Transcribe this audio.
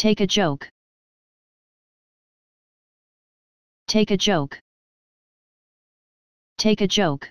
Take a joke. Take a joke. Take a joke.